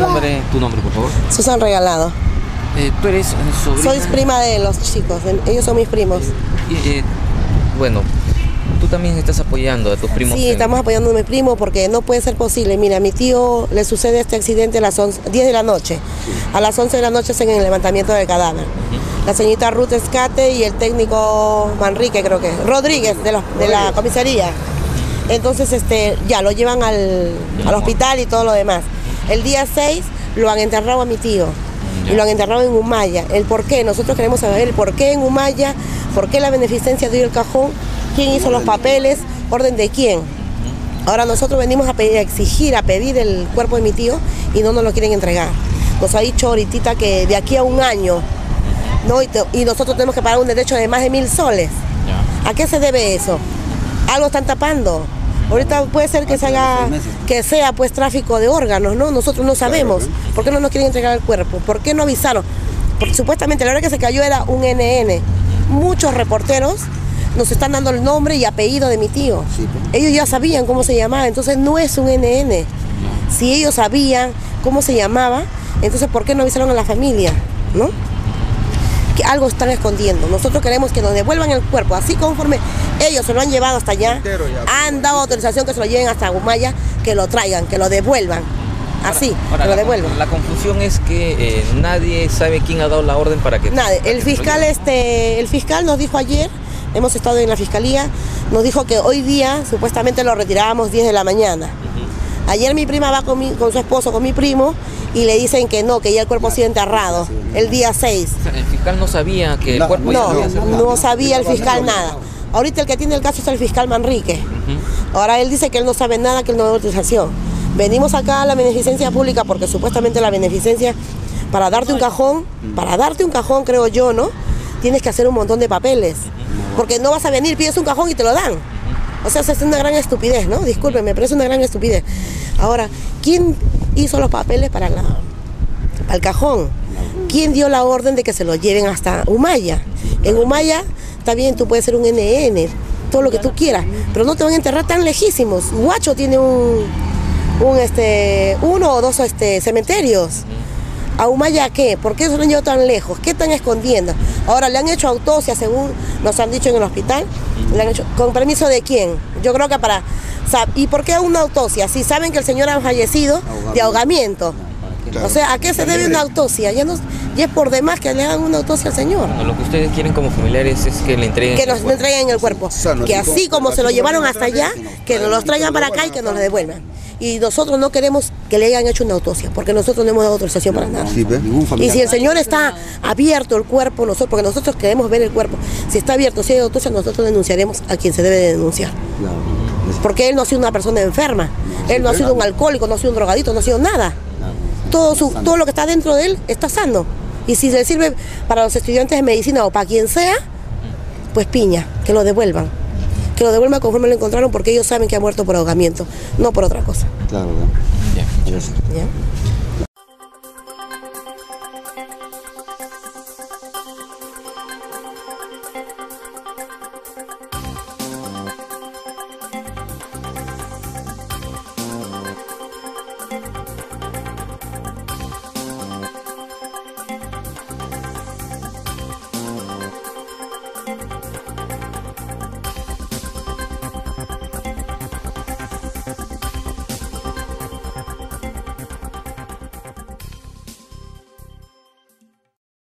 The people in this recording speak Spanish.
nombre, tu nombre, por favor? Susan Regalado. Eh, ¿Tú eres eh, sobrina? Soy prima de los chicos, ellos son mis primos. Y, eh, bueno, tú también estás apoyando a tus primos. Sí, en- estamos apoyando a mi primo porque no puede ser posible. Mira, a mi tío le sucede este accidente a las 11 10 de la noche. A las 11 de la noche hacen el levantamiento del cadáver. La señorita Ruth Escate y el técnico Manrique, creo que, Rodríguez, de, los- de la comisaría. Entonces, este, ya lo llevan al, al hospital y todo lo demás. El día 6 lo han enterrado a mi tío. Y lo han enterrado en Humaya. El por qué, nosotros queremos saber el por qué en Humaya, por qué la beneficencia dio el cajón, quién hizo los papeles, orden de quién. Ahora nosotros venimos a, pedir, a exigir, a pedir el cuerpo de mi tío y no nos lo quieren entregar. Nos ha dicho ahorita que de aquí a un año, ¿no? Y, te- y nosotros tenemos que pagar un derecho de más de mil soles. ¿A qué se debe eso? Algo están tapando. Ahorita puede ser que se haga, que sea pues tráfico de órganos, ¿no? Nosotros no sabemos. ¿Por qué no nos quieren entregar el cuerpo? ¿Por qué no avisaron? Porque supuestamente la hora que se cayó era un NN. Muchos reporteros nos están dando el nombre y apellido de mi tío. Ellos ya sabían cómo se llamaba, entonces no es un NN. Si ellos sabían cómo se llamaba, entonces ¿por qué no avisaron a la familia? ¿No? Que algo están escondiendo. Nosotros queremos que nos devuelvan el cuerpo, así conforme ellos se lo han llevado hasta allá, han dado autorización que se lo lleven hasta Gumaya, que lo traigan, que lo devuelvan. Así, Ahora, que lo la, devuelvan. la confusión es que eh, nadie sabe quién ha dado la orden para que. Nada, para el fiscal, este, el fiscal nos dijo ayer, hemos estado en la fiscalía, nos dijo que hoy día supuestamente lo retirábamos 10 de la mañana. Ayer mi prima va con, mi- con su esposo, con mi primo, y le dicen que no, que ya el cuerpo ha sido enterrado, el día 6. O sea, el fiscal no sabía que el No, cuerpo ya No, había sido- no sabía el fiscal nada. Ahorita el que tiene el caso es el fiscal Manrique. Ahora él dice que él no sabe nada, que él no da autorización. Venimos acá a la beneficencia pública porque supuestamente la beneficencia, para darte un cajón, para darte un cajón creo yo, ¿no? Tienes que hacer un montón de papeles. Porque no vas a venir, pides un cajón y te lo dan. O sea, es una gran estupidez, ¿no? Discúlpeme, pero es una gran estupidez. Ahora, ¿quién hizo los papeles para, la, para el cajón? ¿Quién dio la orden de que se lo lleven hasta Humaya? En Humaya, bien, tú puedes ser un NN, todo lo que tú quieras, pero no te van a enterrar tan lejísimos. Guacho tiene un, un este, uno o dos este, cementerios. ¿A Humaya qué? ¿Por qué se lo han llevado tan lejos? ¿Qué están escondiendo? Ahora le han hecho autopsia, según nos han dicho en el hospital. Le han hecho, ¿Con permiso de quién? Yo creo que para... ¿Y por qué una autopsia? Si saben que el señor ha fallecido de ahogamiento. O sea, ¿a qué se debe una autopsia? Ya, no, ya es por demás que le hagan una autopsia al señor. Bueno, lo que ustedes quieren como familiares es que le entreguen. Que el nos cuerpo. entreguen el cuerpo. Que así como- se lo llevaron hasta allá, que nos los traigan para acá y que nos lo devuelvan. Y nosotros no queremos que le hayan hecho una autopsia, porque nosotros no hemos dado autorización para nada. Sí, Y si el señor está abierto el cuerpo, nosotros, porque nosotros queremos ver el cuerpo, si está abierto, si hay autopsia, nosotros denunciaremos a quien se debe de denunciar. Porque él no ha sido una persona enferma, él no ha sido un alcohólico, no ha sido un drogadito, no ha sido nada. Todo, su, todo lo que está dentro de él está sano. Y si le sirve para los estudiantes de medicina o para quien sea, pues piña, que lo devuelvan. Que lo devuelvan conforme lo encontraron porque ellos saben que ha muerto por ahogamiento, no por otra cosa. Claro, ¿ve? Ya. Debe ser. ¿ya?